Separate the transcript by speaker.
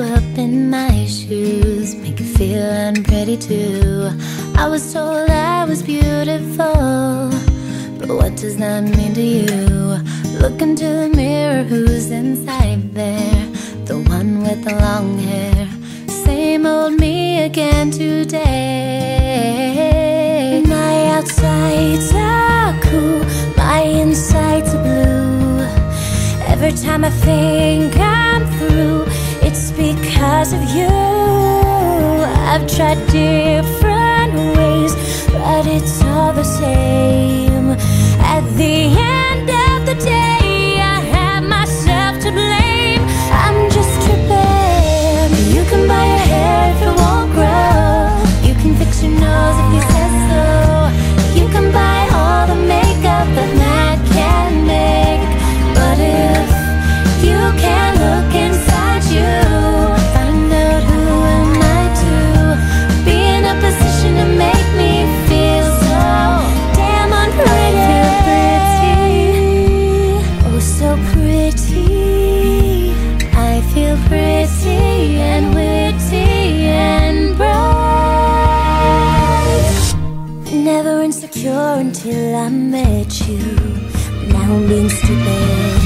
Speaker 1: up in my shoes Make you feel I'm pretty too I was told I was beautiful But what does that mean to you? Look into the mirror, who's inside there? The one with the long hair Same old me again today My outside's are cool My inside's are blue Every time I think It's because of you. I've tried different ways But it's all the same. At the end of the day I have myself to blame. I'm just tripping. You can buy your hair if it won't grow. You can fix your nose if you say so. You can buy all the makeup that MAC can make. But if you can't look inside you until I met you. Now I'm being stupid.